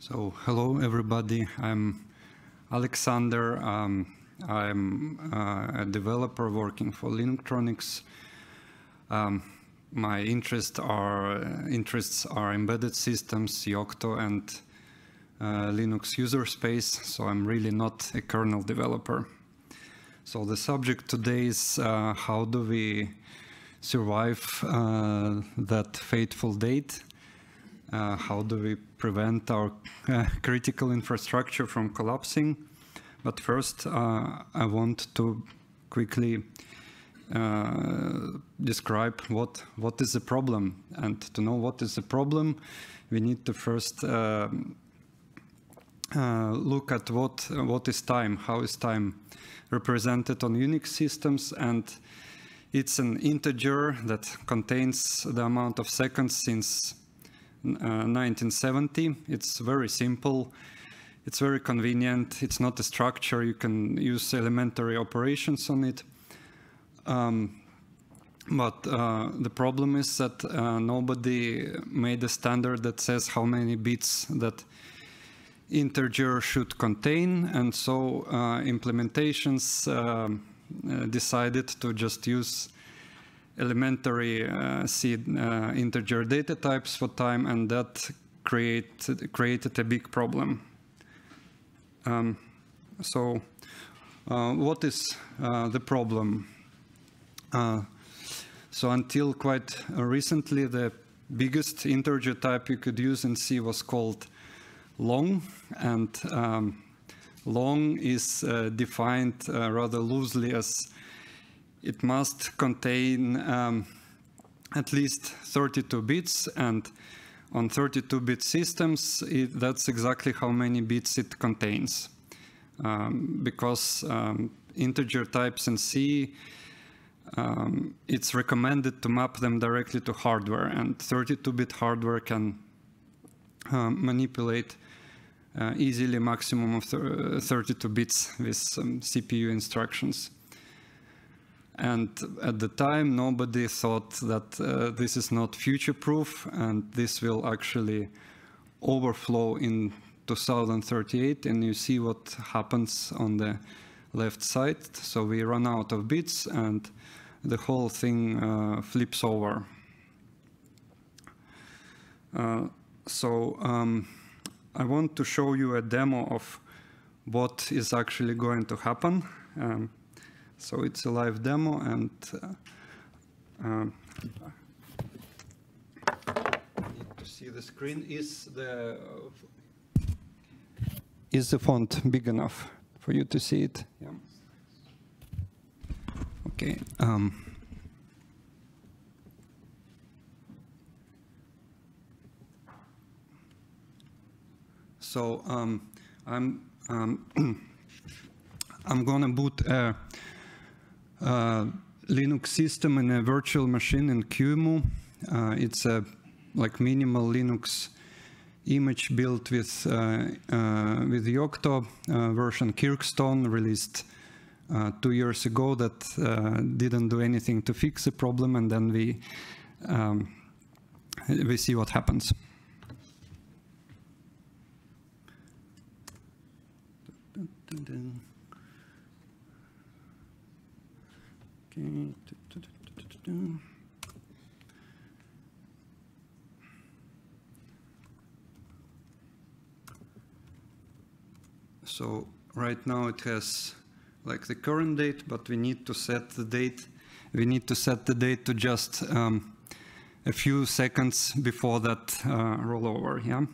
So, hello everybody. I'm Alexander. Um, I'm uh, a developer working for Linutronix. Um, my interests are interests are embedded systems, Yocto, and uh, Linux user space. So I'm really not a kernel developer. So the subject today is uh, how do we survive uh, that fateful date? Uh, how do we prevent our uh, critical infrastructure from collapsing? But first, uh, I want to quickly uh, describe what, what is the problem. And to know what is the problem, we need to first um, uh, look at what, what is time, how is time represented on Unix systems and it's an integer that contains the amount of seconds since 1970. It's very simple. It's very convenient. It's not a structure. You can use elementary operations on it. Um, but uh, the problem is that uh, nobody made a standard that says how many bits that integer should contain. And so uh, implementations uh, uh, decided to just use elementary uh, uh, integer data types for time, and that create, created a big problem. Um, so uh, what is uh, the problem? Uh, so until quite recently, the biggest integer type you could use in C was called long, and um, long is uh, defined rather loosely as it must contain um, at least 32 bits and on 32-bit systems, it, that's exactly how many bits it contains. Um, because um, integer types in C, um, it's recommended to map them directly to hardware, and 32-bit hardware can uh, manipulate uh, easily maximum of 32 bits with CPU instructions. And at the time, nobody thought that uh, this is not future-proof and this will actually overflow in 2038. And you see what happens on the left side. So we run out of bits and the whole thing uh, flips over. Uh, so um, I want to show you a demo of what is actually going to happen. Um, so it's a live demo and uh, uh, to see the screen. Is the is the font big enough for you to see it? Yeah. Okay. Um, so um, I'm um, I'm gonna boot a uh, Linux system in a virtual machine in QEMU. Uh, it's a like minimal Linux image built with uh, uh with Yocto uh, version Kirkstone released uh, two years ago that didn't do anything to fix the problem, and then we um, we see what happens. Dun, dun, dun, Okay. So right now it has like the current date, but we need to set the date. We need to set the date to just um, a few seconds before that uh, rollover, yeah?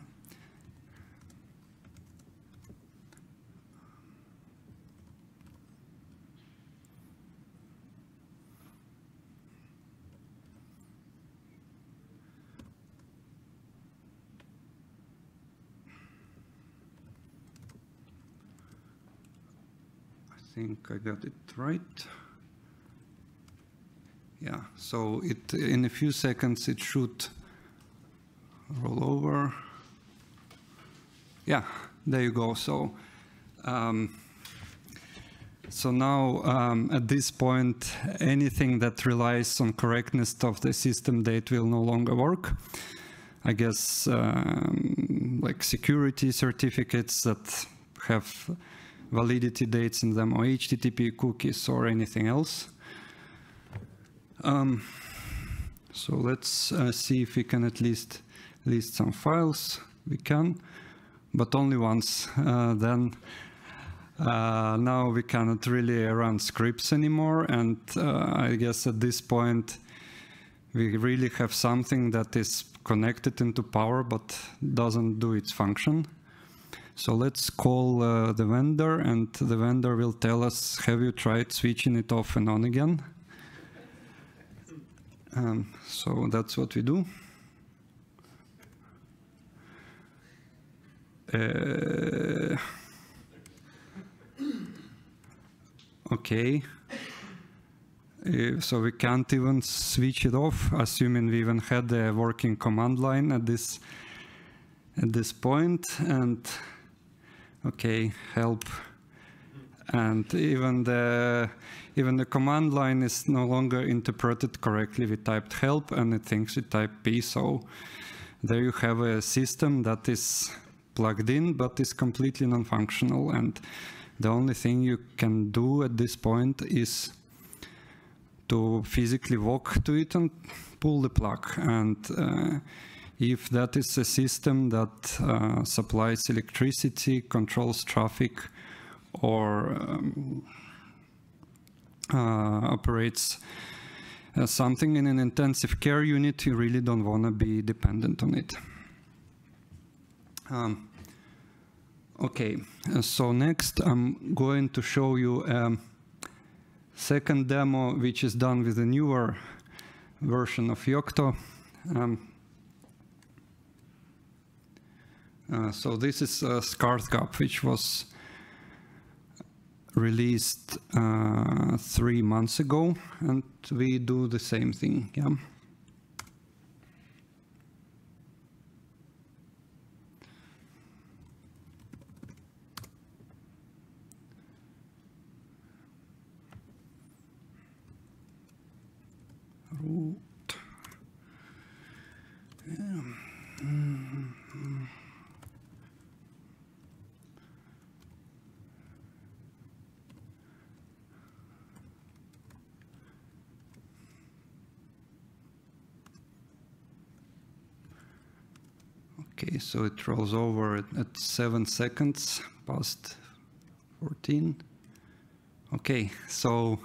think I got it right. Yeah, so it in a few seconds it should roll over. Yeah, there you go. So, um, so now um, at this point, anything that relies on correctness of the system date will no longer work. I guess um, like security certificates that have validity dates in them or HTTP cookies or anything else. Um, so let's uh, see if we can at least list some files. We can, but only once. Uh, then uh, now we cannot really run scripts anymore. And uh, I guess at this point, we really have something that is connected into power but doesn't do its function. So let's call uh, the vendor and the vendor will tell us, have you tried switching it off and on again? Um, so that's what we do. Uh, okay. Uh, so we can't even switch it off, assuming we even had a working command line at this at this. And okay, help. And even the even the command line is no longer interpreted correctly. We typed help, and it thinks we typed p. So there you have a system that is plugged in, but is completely non-functional. And the only thing you can do at this point is to physically walk to it and pull the plug. And uh, if that is a system that uh, supplies electricity, controls traffic, or um, uh, operates uh, something in an intensive care unit, you really don't want to be dependent on it. Um, okay, so next I'm going to show you a second demo which is done with a newer version of Yocto. Um, uh, so this is uh, Scarthgap, which was released uh, three months ago, and we do the same thing. Yeah. root. Yeah. Mm -hmm. Okay, so it rolls over at, at 7 seconds past 14. Okay, so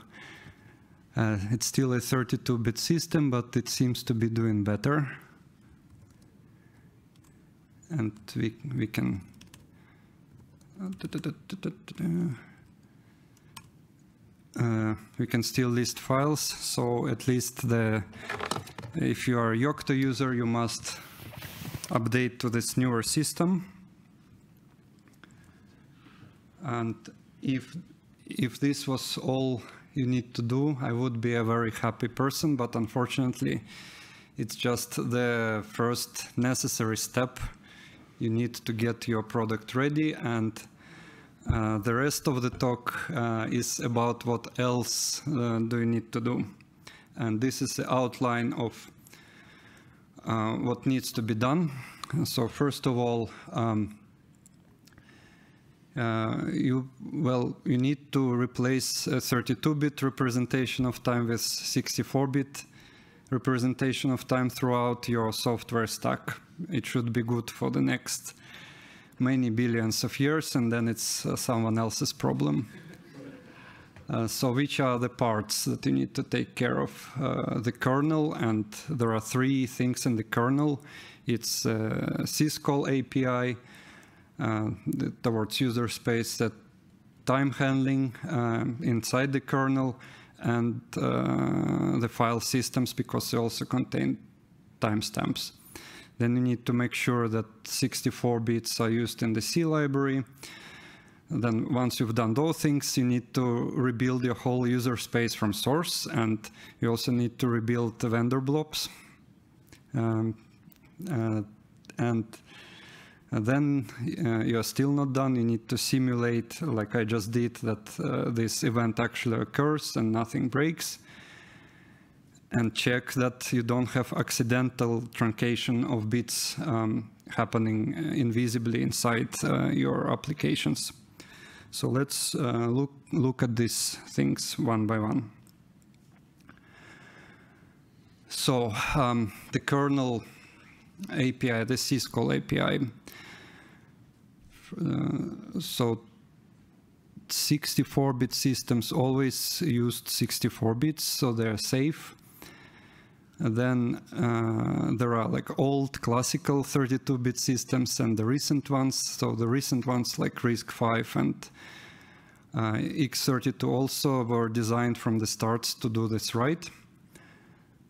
uh, it's still a 32-bit system, but it seems to be doing better. And we, we can... Uh, we can still list files, so at least the if you are a Yocto user, you must update to this newer system. And if, if this was all you need to do, I would be a very happy person, but unfortunately, it's just the first necessary step. You need to get your product ready and uh, the rest of the talk uh, is about what else uh, do you need to do. And this is the outline of uh, what needs to be done. So first of all, um, uh, you well you need to replace a 32-bit representation of time with 64-bit representation of time throughout your software stack. It should be good for the next many billions of years, and then it's uh, someone else's problem. Uh, so which are the parts that you need to take care of? Uh, the kernel, and there are three things in the kernel. It's uh, syscall API uh, towards user space, that time handling um, inside the kernel, and uh, the file systems because they also contain timestamps. Then you need to make sure that 64 bits are used in the C library. Then once you've done those things, you need to rebuild your whole user space from source, and you also need to rebuild the vendor blobs. Um, uh, and then uh, you're still not done. You need to simulate, like I just did, that uh, this event actually occurs and nothing breaks. And check that you don't have accidental truncation of bits um, happening invisibly inside your applications. So let's look, look at these things one by one. So um, the kernel API, the syscall API. Uh, so 64-bit systems always used 64 bits, so they're safe. Then uh, there are like old classical 32-bit systems and the recent ones. So the recent ones like RISC-V and uh, X32 also were designed from the starts to do this right.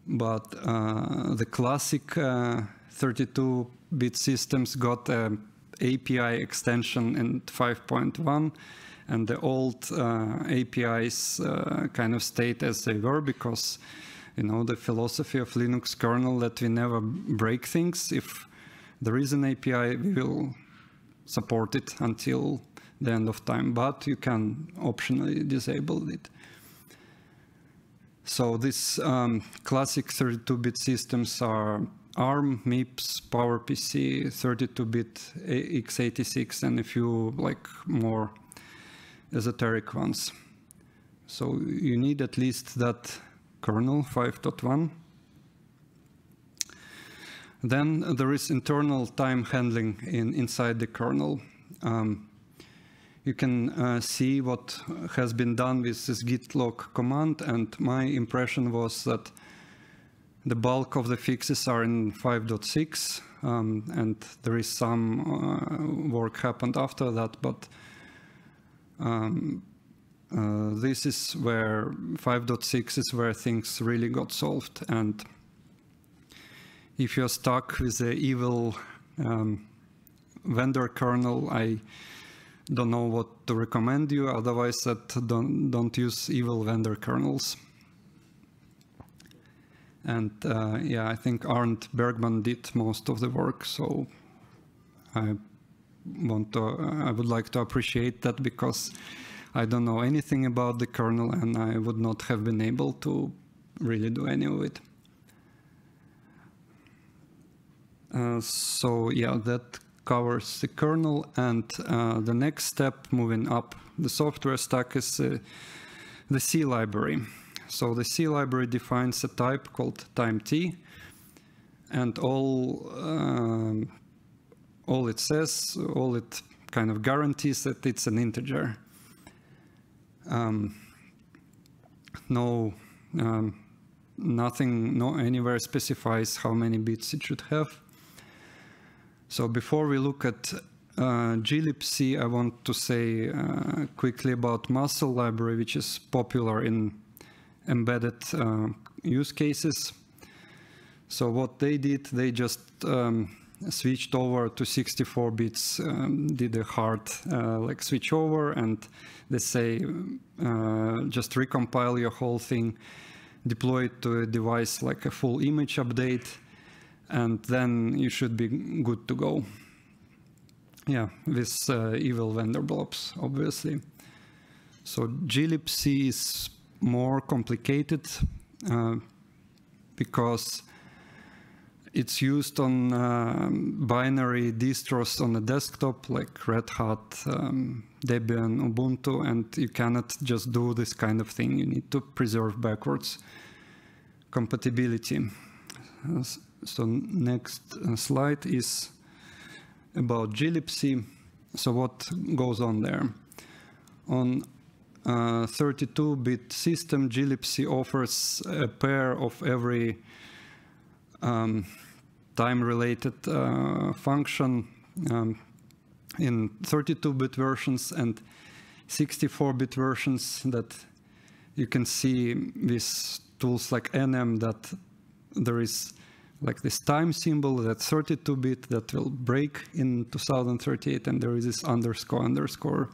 But uh, the classic 32-bit uh, systems got an API extension in 5.1 and the old uh, APIs uh, kind of stayed as they were because you know the philosophy of Linux kernel that we never break things. If there is an API, we will support it until the end of time, but you can optionally disable it. So these um, classic 32-bit systems are ARM, MIPS, PowerPC, 32-bit x86, and a few like more esoteric ones. So you need at least that kernel 5.1. Then there is internal time handling in, inside the kernel. Um, you can uh, see what has been done with this git log command and my impression was that the bulk of the fixes are in 5.6 um, and there is some uh, work happened after that but um, uh, this is where 5.6 is where things really got solved. And if you're stuck with the evil um, vendor kernel, I don't know what to recommend you. Otherwise, that don't don't use evil vendor kernels. And uh, yeah, I think Arnd Bergmann did most of the work, so I want to, I would like to appreciate that because I don't know anything about the kernel and I would not have been able to really do any of it. Uh, so yeah, that covers the kernel and uh, the next step moving up the software stack is uh, the C library. So the C library defines a type called time t and all um, all it says, all it kind of guarantees that it's an integer. Um, no, um, nothing, no anywhere specifies how many bits it should have. So before we look at uh, glibc, I want to say uh, quickly about musl library, which is popular in embedded uh, use cases. So what they did, they just um, switched over to 64 bits, um, did a hard uh, like switch over and they say uh, just recompile your whole thing, deploy it to a device like a full image update, and then you should be good to go. Yeah, with uh, evil vendor blobs, obviously. So glibc is more complicated uh, because it's used on uh, binary distros on the desktop like Red Hat, um, Debian, Ubuntu, and you cannot just do this kind of thing. You need to preserve backwards compatibility. So next uh, slide is about glibc. So what goes on there? On 32-bit uh, system, glibc offers a pair of every um, time-related uh, function um, in 32-bit versions and 64-bit versions that you can see with tools like NM that there is like this time symbol that 32-bit that will break in 2038 and there is this underscore underscore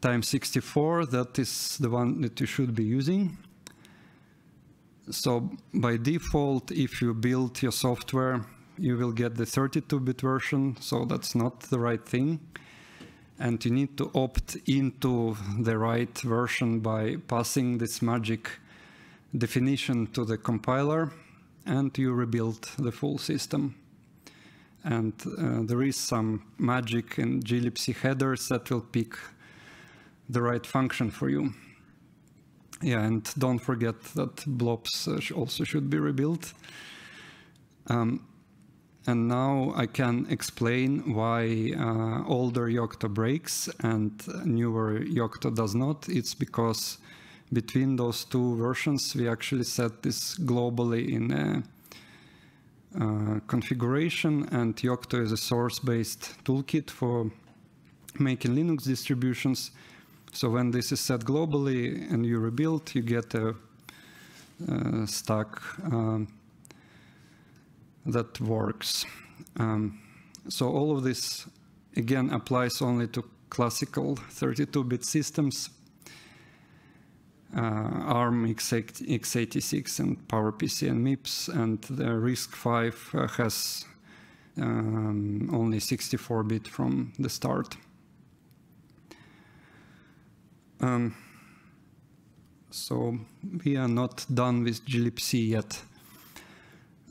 time 64 that is the one that you should be using so by default, if you build your software, you will get the 32-bit version, so that's not the right thing. And you need to opt into the right version by passing this magic definition to the compiler, and you rebuild the full system. and uh, there is some magic in glibc headers that will pick the right function for you. Yeah, and don't forget that blobs also should be rebuilt. Um, and now I can explain why uh, older Yocto breaks and newer Yocto does not. It's because between those two versions, we actually set this globally in a uh, configuration and Yocto is a source-based toolkit for making Linux distributions. So when this is set globally and you rebuild, you get a, a stack um, that works. Um, so all of this, again, applies only to classical 32-bit systems, uh, ARM x86 and PowerPC and MIPS, and the RISC-V uh, has um, only 64-bit from the start. Um, so we are not done with glibc yet.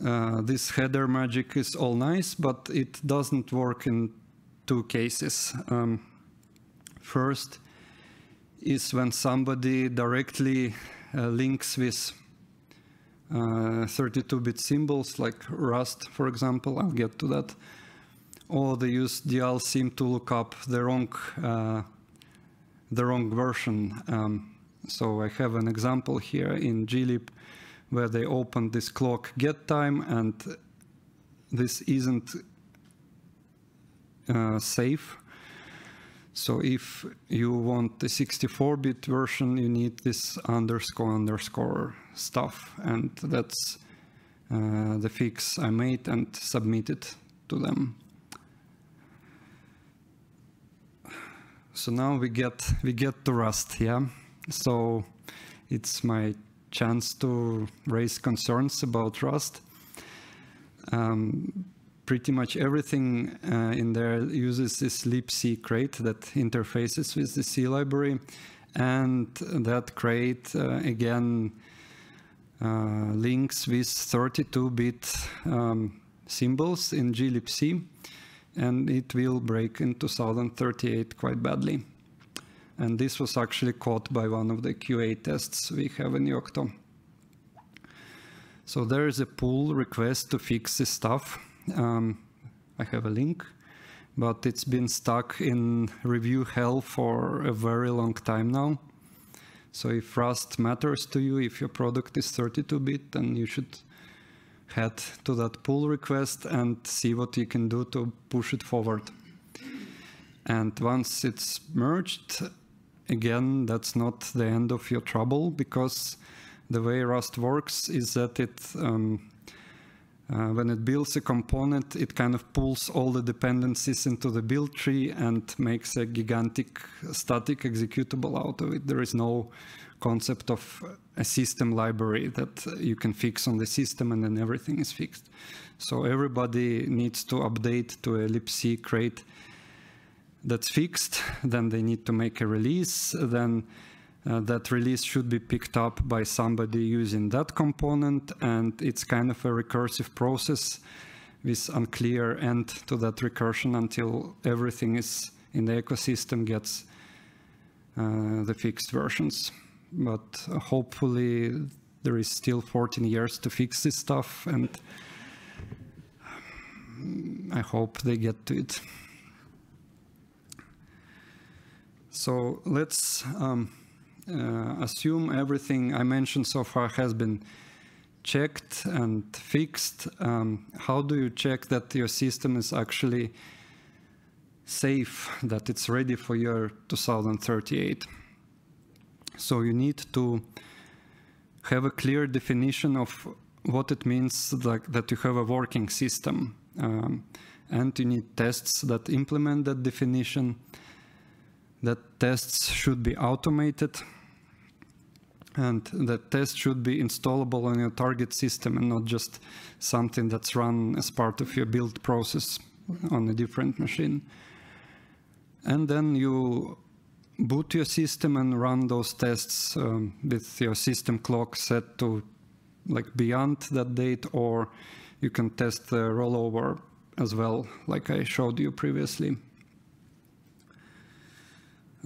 Uh, this header magic is all nice, but it doesn't work in two cases. Um, first is when somebody directly uh, links with 32-bit uh, symbols like Rust, for example, I'll get to that, or they use dlsym to look up the wrong, uh, the wrong version. Um, so I have an example here in glib where they open this clock get time and this isn't uh, safe. So if you want the 64-bit version, you need this underscore underscore stuff. And that's uh, the fix I made and submitted to them. So now we get we get to Rust, yeah. So it's my chance to raise concerns about Rust. Um, pretty much everything uh, in there uses this libc crate that interfaces with the C library and that crate uh, again uh, links with 32-bit um, symbols in glibc and it will break in 2038 quite badly. And this was actually caught by one of the QA tests we have in Yocto. So there is a pull request to fix this stuff. Um, I have a link, but it's been stuck in review hell for a very long time now. So if Rust matters to you, if your product is 32-bit, then you should head to that pull request and see what you can do to push it forward. And once it's merged, again, that's not the end of your trouble because the way Rust works is that it, um, uh, when it builds a component, it kind of pulls all the dependencies into the build tree and makes a gigantic static executable out of it. There is no concept of a system library that you can fix on the system and then everything is fixed. So everybody needs to update to a libc crate that's fixed, then they need to make a release, then uh, that release should be picked up by somebody using that component, and it's kind of a recursive process with unclear end to that recursion until everything is in the ecosystem gets uh, the fixed versions. But hopefully there is still 14 years to fix this stuff, and I hope they get to it. So let's um, uh, assume everything I mentioned so far has been checked and fixed. Um, how do you check that your system is actually safe, that it's ready for year 2038? So you need to have a clear definition of what it means like, that you have a working system. Um, and you need tests that implement that definition that tests should be automated and that test should be installable on your target system and not just something that's run as part of your build process on a different machine. And then you boot your system and run those tests um, with your system clock set to like beyond that date or you can test the rollover as well, like I showed you previously.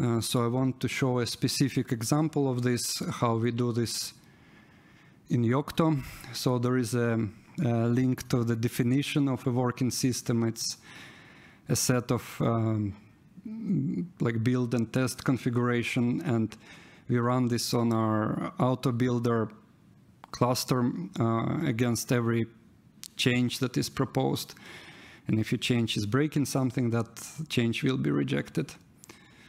Uh, so I want to show a specific example of this, how we do this in Yocto. So there is a, a link to the definition of a working system. It's a set of um, like build and test configuration and we run this on our auto builder cluster uh, against every change that is proposed. And if your change is breaking something, that change will be rejected.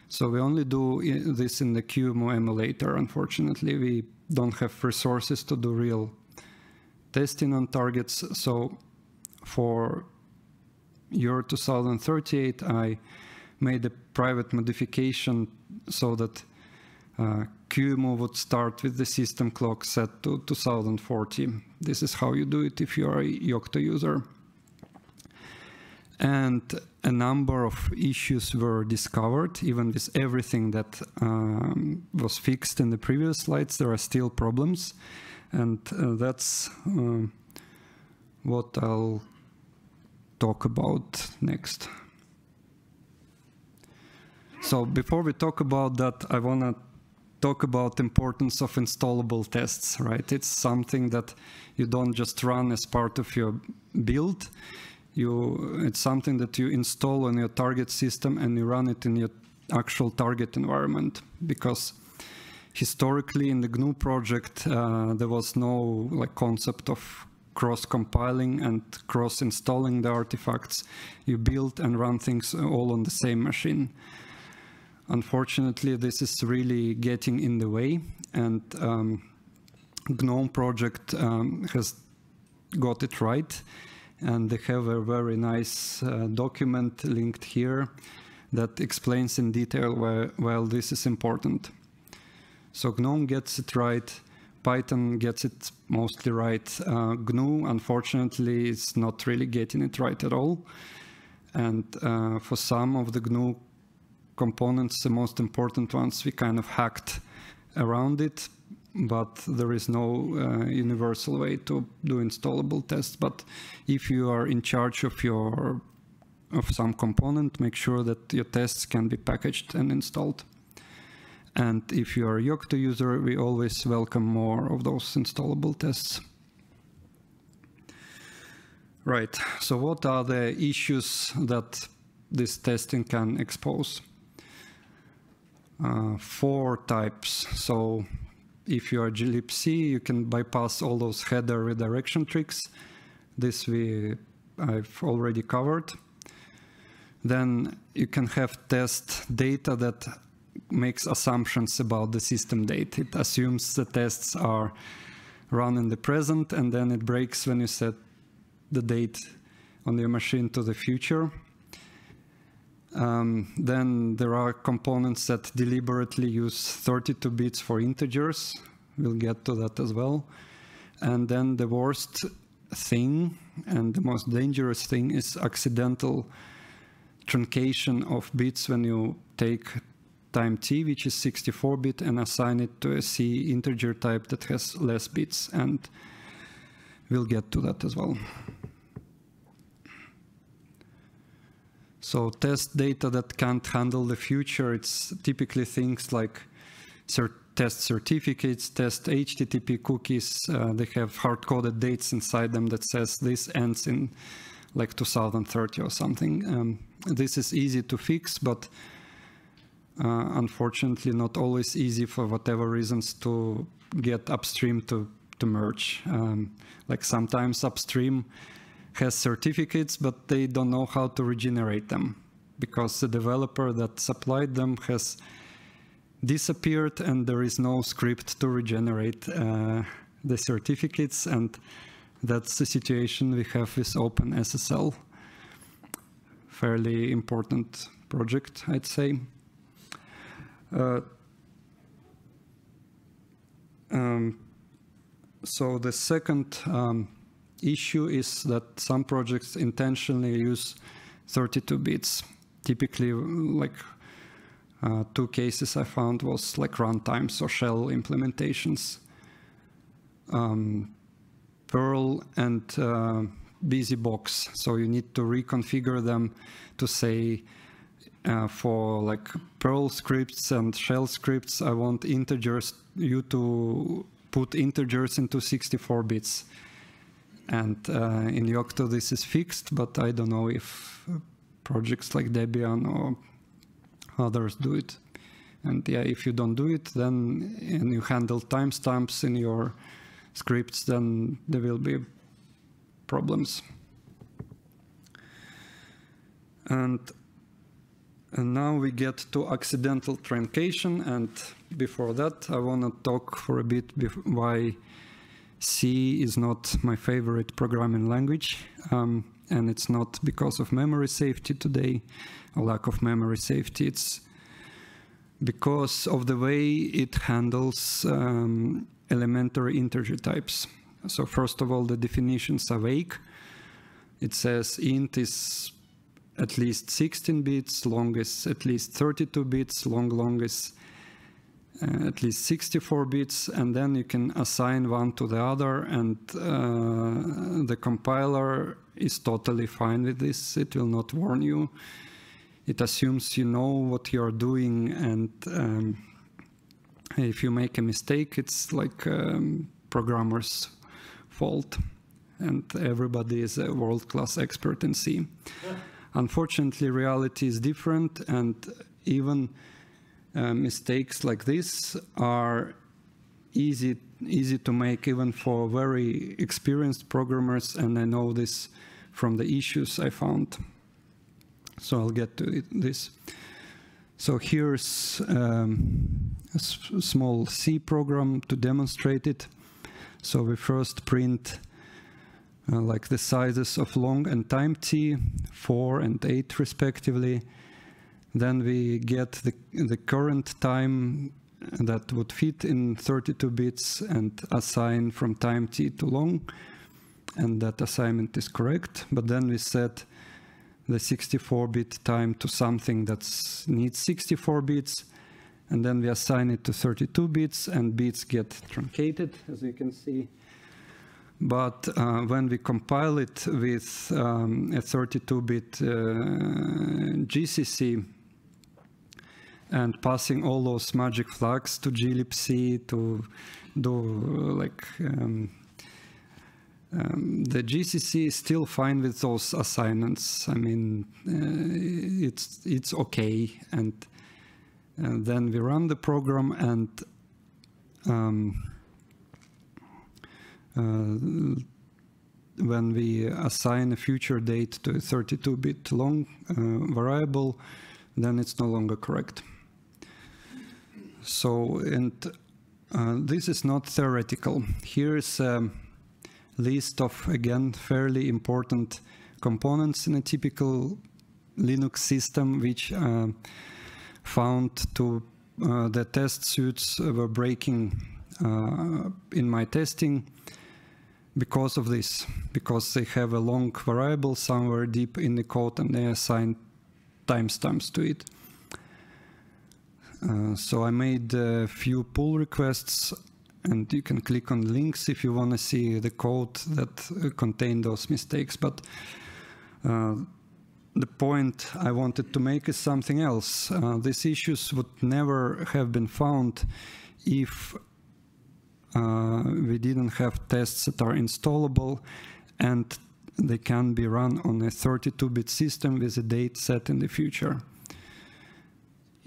So we only do this in the QEMU emulator. Unfortunately, we don't have resources to do real testing on targets. So for year 2038, I made a private modification so that uh, QEMU would start with the system clock set to 2040. This is how you do it if you are a Yocto user. And a number of issues were discovered, even with everything that um, was fixed in the previous slides, there are still problems. And uh, that's uh, what I'll talk about next. So before we talk about that, I want to talk about importance of installable tests, right? It's something that you don't just run as part of your build. You, it's something that you install on your target system and you run it in your actual target environment because historically in the GNU project uh, there was no like concept of cross-compiling and cross-installing the artifacts. You build and run things all on the same machine. Unfortunately, this is really getting in the way, and um, GNOME project um, has got it right, and they have a very nice uh, document linked here that explains in detail why, why this is important. So GNOME gets it right, Python gets it mostly right. Uh, GNU, unfortunately, is not really getting it right at all. And uh, for some of the GNU components, the most important ones, we kind of hacked around it, but there is no uh, universal way to do installable tests. But if you are in charge of your of some component, make sure that your tests can be packaged and installed. And if you are a Yocto user, we always welcome more of those installable tests. Right, so what are the issues that this testing can expose? Uh, four types. So if you are glibc, you can bypass all those header redirection tricks. This we I've already covered. Then you can have test data that makes assumptions about the system date. It assumes the tests are run in the present and then it breaks when you set the date on your machine to the future. Um, then there are components that deliberately use 32 bits for integers. We'll get to that as well. And then the worst thing and the most dangerous thing is accidental truncation of bits when you take time t, which is 64-bit, and assign it to a C integer type that has less bits. And we'll get to that as well. So test data that can't handle the future, it's typically things like cert test certificates, test HTTP cookies. Uh, they have hard-coded dates inside them that says this ends in like 2030 or something. Um, this is easy to fix, but uh, unfortunately not always easy for whatever reasons to get upstream to, to merge. Um, like sometimes upstream has certificates, but they don't know how to regenerate them because the developer that supplied them has disappeared and there is no script to regenerate uh, the certificates and that's the situation we have with OpenSSL. Fairly important project, I'd say. Uh, um, so the second um, issue is that some projects intentionally use 32 bits. Typically, like uh, two cases I found was like runtimes or shell implementations. Um, Perl and uh, BusyBox. So you need to reconfigure them to say uh, for like Perl scripts and shell scripts, I want integers, you to put integers into 64 bits. And uh, in Yocto this is fixed, but I don't know if projects like Debian or others do it. And yeah, if you don't do it, then and you handle timestamps in your scripts, then there will be problems. And, and now we get to accidental truncation. And before that, I want to talk for a bit why C is not my favorite programming language. Um, and it's not because of memory safety today, a lack of memory safety. It's because of the way it handles um, elementary integer types. So first of all, the definitions are vague. It says int is at least 16 bits, long is at least 32 bits, long long is uh, at least 64 bits, and then you can assign one to the other, and uh, the compiler is totally fine with this. It will not warn you. It assumes you know what you're doing, and um, if you make a mistake, it's like um, programmer's fault, and everybody is a world-class expert in C. Yeah. Unfortunately, reality is different, and even uh, mistakes like this are easy easy to make even for very experienced programmers, and I know this from the issues I found. So I'll get to it, this. So here's um, a small C program to demonstrate it. So we first print uh, like the sizes of long and time t, 4 and 8 respectively. Then we get the, the current time that would fit in 32 bits and assign from time t to long. And that assignment is correct. But then we set the 64-bit time to something that needs 64 bits. And then we assign it to 32 bits and bits get truncated, as you can see. But uh, when we compile it with um, a 32-bit uh, GCC and passing all those magic flags to glibc to do like um, um, the GCC is still fine with those assignments. I mean, uh, it's it's okay, and, and, then we run the program and um, uh, when we assign a future date to a 32-bit long uh, variable, then it's no longer correct. So, and uh, this is not theoretical. Here is a list of, again, fairly important components in a typical Linux system, which uh, found to uh, the test suits were breaking uh, in my testing because of this, because they have a long variable somewhere deep in the code and they assign timestamps to it. Uh, so I made a few pull requests and you can click on links if you want to see the code that uh, those mistakes. But uh, the point I wanted to make is something else. Uh, these issues would never have been found if uh, we didn't have tests that are installable and they can be run on a 32-bit system with a date set in the future.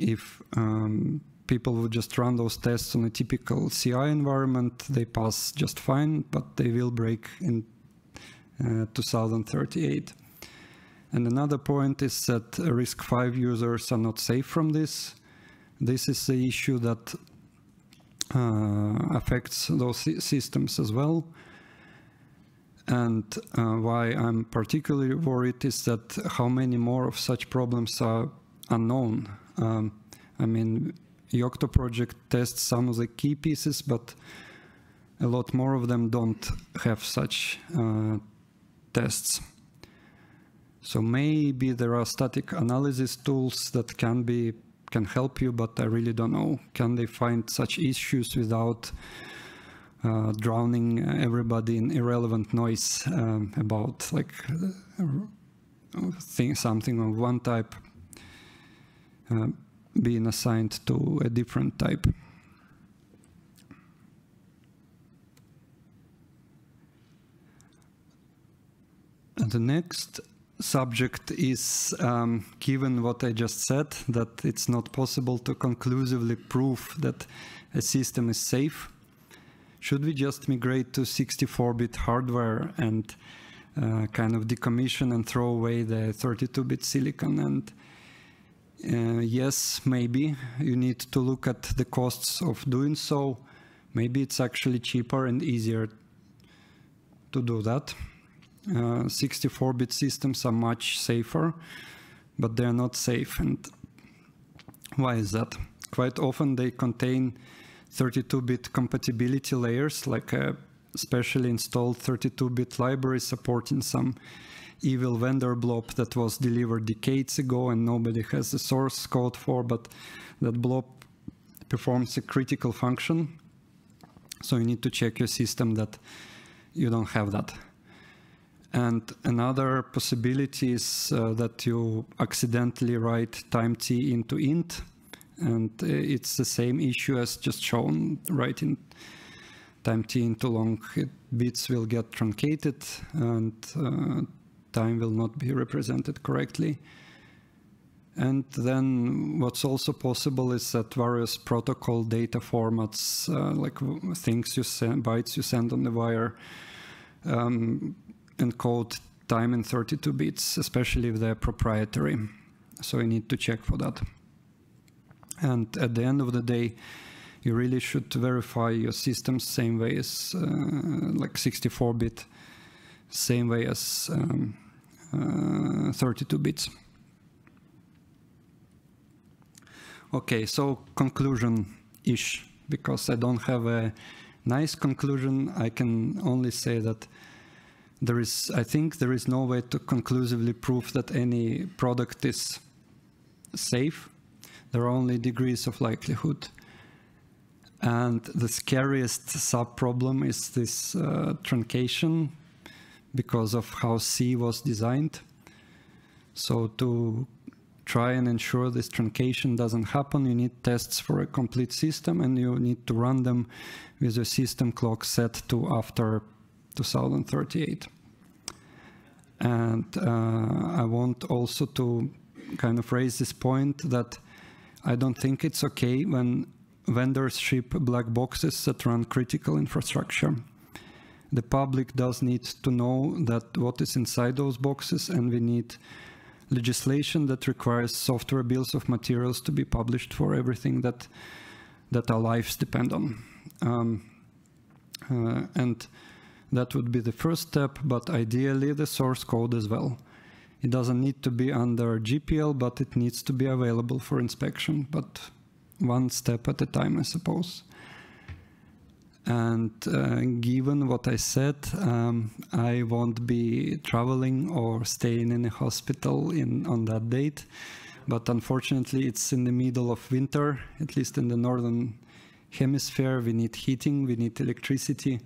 If um, people would just run those tests on a typical CI environment, they pass just fine, but they will break in uh, 2038. And another point is that RISC-V users are not safe from this. This is the issue that uh, affects those systems as well. And uh, why I'm particularly worried is that how many more of such problems are unknown. Um, I mean, Yocto project tests some of the key pieces, but a lot more of them don't have such uh, tests. So maybe there are static analysis tools that can be can help you, but I really don't know. Can they find such issues without uh, drowning everybody in irrelevant noise um, about like uh, thing, something of one type uh, being assigned to a different type. The next subject is um, given what I just said, that it's not possible to conclusively prove that a system is safe. Should we just migrate to 64-bit hardware and uh, kind of decommission and throw away the 32-bit silicon? And uh, yes, maybe you need to look at the costs of doing so. Maybe it's actually cheaper and easier to do that. 64-bit uh, systems are much safer, but they're not safe. And why is that? Quite often they contain 32-bit compatibility layers, like a specially installed 32-bit library supporting some evil vendor blob that was delivered decades ago and nobody has the source code for, but that blob performs a critical function. So you need to check your system that you don't have that. And another possibility is uh, that you accidentally write time t into int. And uh, it's the same issue as just shown, writing time t into long bits will get truncated and uh, time will not be represented correctly. And then what's also possible is that various protocol data formats, uh, like things you send, bytes you send on the wire, um, encode time in 32 bits, especially if they're proprietary. So you need to check for that. And at the end of the day, you really should verify your systems same way as uh, like 64-bit, same way as um, 32 bits. Okay, so conclusion-ish, because I don't have a nice conclusion, I can only say that there is, I think there is no way to conclusively prove that any product is safe. There are only degrees of likelihood. And the scariest sub-problem is this uh, truncation because of how C was designed. So to try and ensure this truncation doesn't happen, you need tests for a complete system and you need to run them with a system clock set to after 2038. And uh, I want also to kind of raise this point that I don't think it's okay when vendors ship black boxes that run critical infrastructure. The public does need to know that what is inside those boxes and we need legislation that requires software bills of materials to be published for everything that that our lives depend on. Um, uh, and that would be the first step, but ideally the source code as well. It doesn't need to be under GPL, but it needs to be available for inspection, but one step at a time, I suppose. And uh, given what I said, um, I won't be traveling or staying in a hospital in on that date. But unfortunately, it's in the middle of winter, at least in the northern hemisphere. We need heating, we need electricity.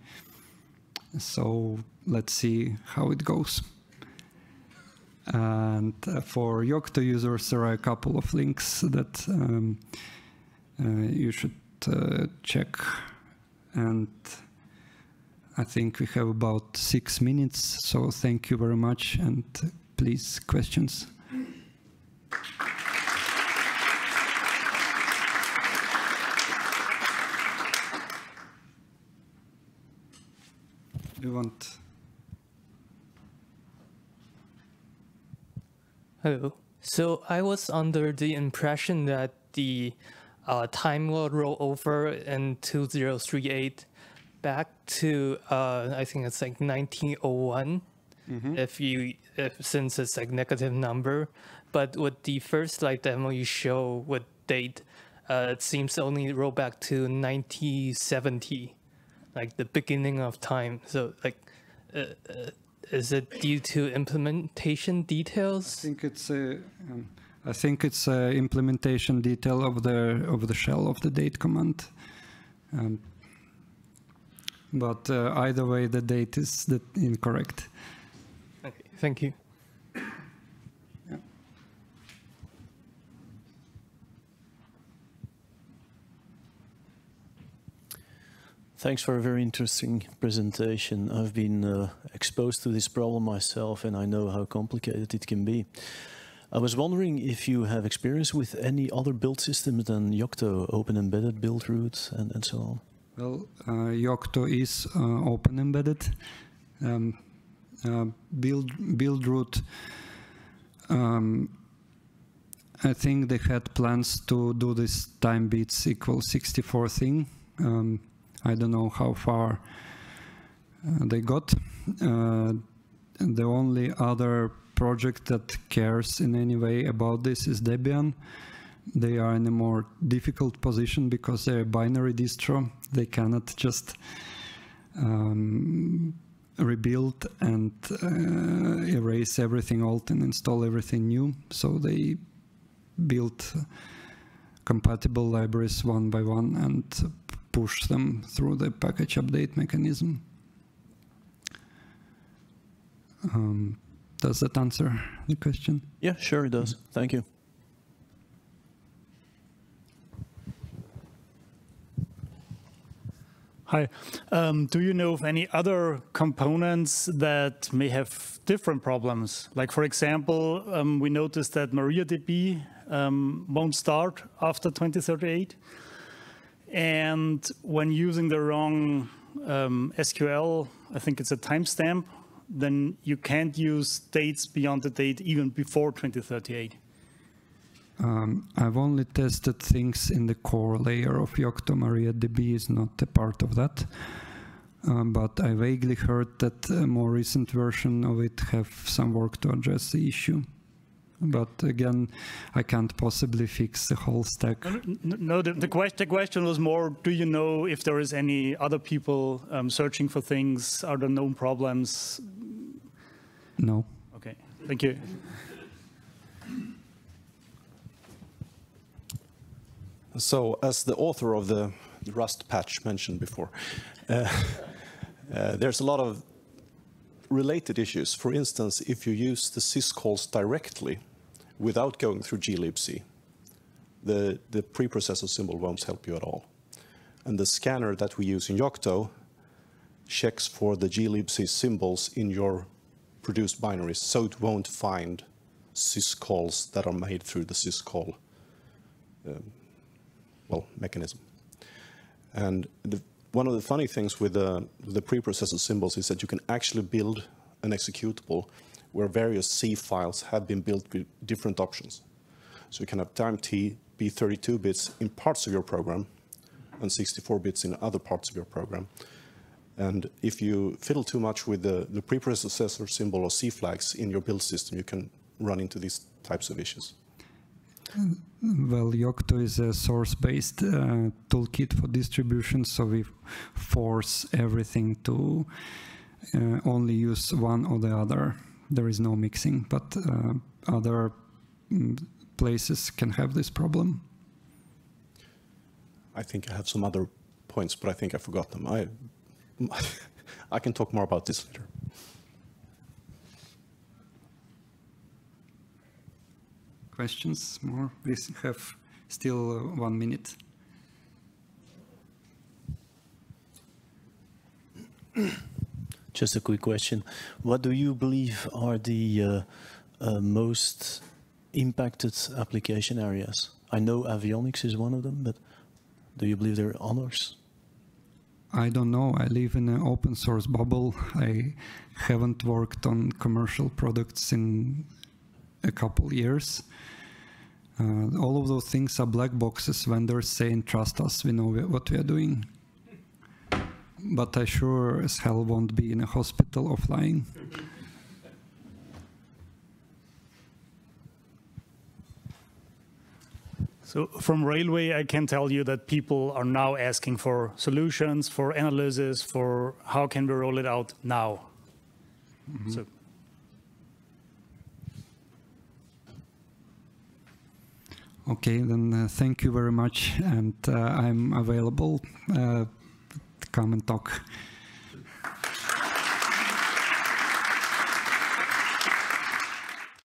So let's see how it goes. And uh, for Yocto users, there are a couple of links that um, uh, you should uh, check. And I think we have about six minutes, so thank you very much, and please, questions. you want? Hello. So I was under the impression that the uh, time will roll over in 2038 back to uh, I think it's like 1901 mm-hmm. if you if since it's like negative number but with the first like demo you show with date uh, it seems to only roll back to 1970 like the beginning of time. So like, uh, uh, is it due to implementation details? I think it's a, um, I think it's a implementation detail of the of the shell of the date command. Um, But uh, either way, the date is the incorrect. Okay, thank you. Thanks for a very interesting presentation. I've been uh, exposed to this problem myself and I know how complicated it can be. I was wondering if you have experience with any other build systems than Yocto, OpenEmbedded build root and, and so on. Well, uh, Yocto is uh, OpenEmbedded. Um, uh, build Buildroot. Um, I think they had plans to do this time bits equal 64 thing. Um, I don't know how far uh, they got. Uh, the only other project that cares in any way about this is Debian. They are in a more difficult position because they're a binary distro. They cannot just um, rebuild and uh, erase everything old and install everything new. So they built compatible libraries one by one and push them through the package update mechanism. Um, does that answer the question? Yeah, sure it does. Thank you. Hi. Um, do you know of any other components that may have different problems? Like, for example, um, we noticed that MariaDB um, won't start after 2038. And when using the wrong um, SQL, I think it's a timestamp, then you can't use dates beyond the date even before 2038. Um, I've only tested things in the core layer of Yocto. MariaDB is not a part of that. Um, but I vaguely heard that a more recent version of it have some work to address the issue. But again, I can't possibly fix the whole stack. No, the, the, question, the question was more, do you know if there is any other people um, searching for things? Are there known problems? No. Okay, thank you. So, as the author of the Rust patch mentioned before, uh, uh, there's a lot of related issues. For instance, if you use the syscalls directly without going through glibc, the, the preprocessor symbol won't help you at all. And the scanner that we use in Yocto checks for the glibc symbols in your produced binaries, so it won't find syscalls that are made through the syscall um, well, mechanism. And the, one of the funny things with the, the preprocessor symbols is that you can actually build an executable where various C files have been built with different options. So you can have time t be 32 bits in parts of your program and 64 bits in other parts of your program. And if you fiddle too much with the, the preprocessor symbol or C flags in your build system, you can run into these types of issues. Well, Yocto is a source-based uh, toolkit for distribution, so we force everything to uh, only use one or the other. There is no mixing, but uh, other mm, places can have this problem. I think I have some other points, but I think I forgot them. I, I can talk more about this later. Questions more? We have still uh, one minute. Just a quick question. What do you believe are the uh, uh, most impacted application areas? I know avionics is one of them, but do you believe there are others? I don't know. I live in an open source bubble. I haven't worked on commercial products in a couple years. Uh, all of those things are black boxes. Vendors saying, trust us, we know what we are doing. But I sure as hell won't be in a hospital or flying. So from Railway, I can tell you that people are now asking for solutions, for analysis, for how can we roll it out now. Mm -hmm. So Okay, then uh, thank you very much, and uh, I'm available. Uh, come and talk.